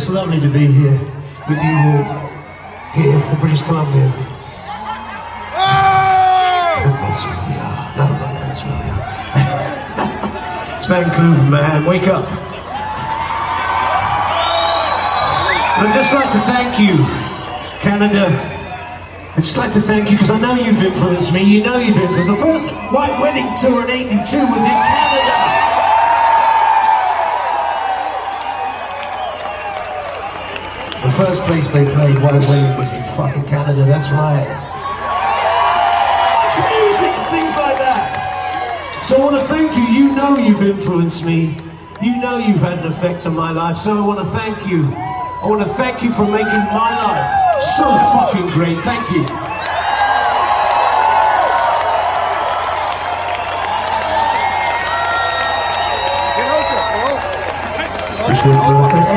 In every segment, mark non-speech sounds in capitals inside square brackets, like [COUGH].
It's lovely to be here with you all here in British Columbia. Oh, that's where we are. No, no, no, that's where we are. [LAUGHS] it's Vancouver, man. Wake up. I'd just like to thank you, Canada. I'd just like to thank you because I know you've influenced me. You know you've influenced. Me. The first White Wedding tour in '82 was in Canada. The first place they played White Wedding was in fucking Canada. That's right. It's amazing things like that. So I want to thank you. You know you've influenced me. You know you've had an effect on my life. So I want to thank you. I want to thank you for making my life so fucking great. Thank you.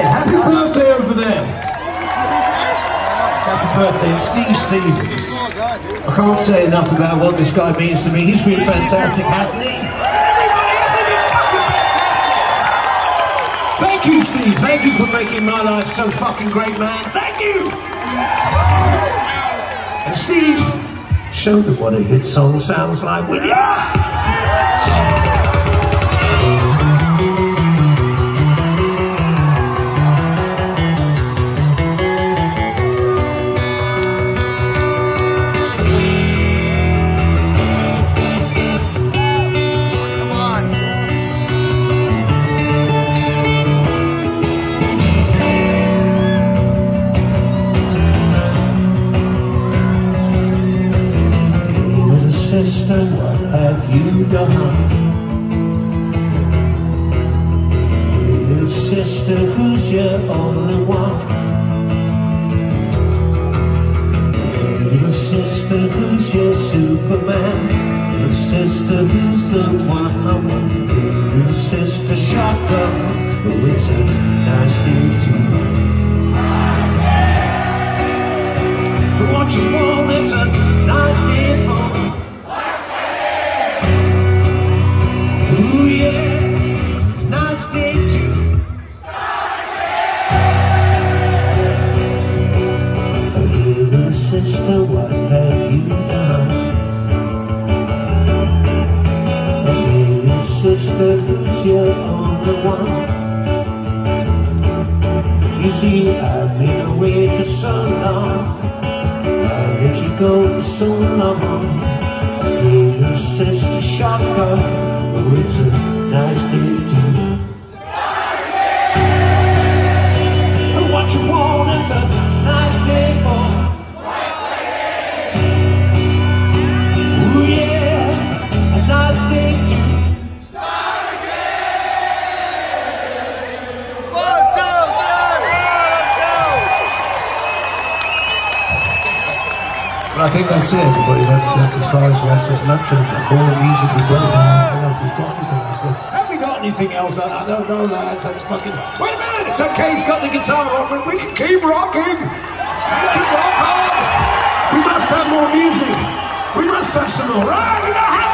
Happy birthday over there. Birthday, Steve Stevens. I can't say enough about what this guy means to me. He's been fantastic, hasn't he? Thank you, Steve. Thank you for making my life so fucking great, man. Thank you. And Steve, show them what a hit song sounds like, will ya? Sister, what have you done? Little sister, who's your only one? Little sister, who's your Superman? Little sister, who's the one little sister, shotgun, oh, it's a nice day to what you want, it's a nice day sister, what have you done? Little sister, who's your only one? You see, I've been away for so long. I let you go for so long. Little sister shotgun, oh, it's a nice day I think that's it, everybody. That's that's as far as West as much of before music we've we've got. Have we got anything else? I, don't know, lads. That's fucking. Wait a minute! It's okay. He's got the guitar on, we can keep rocking. We can. We must have more music. We must have some more. Right?